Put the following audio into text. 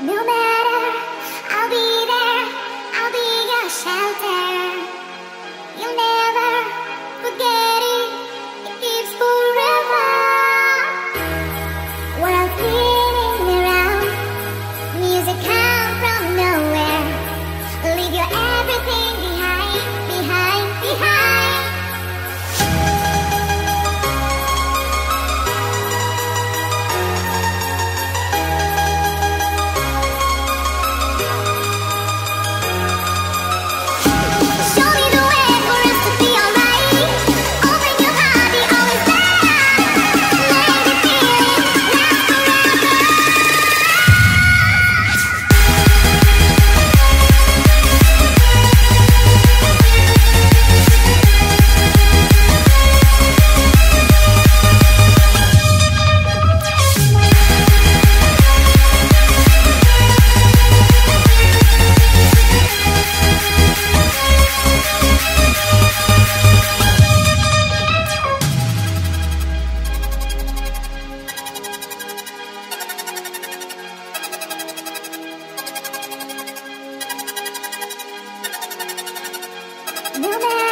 No man. No matter,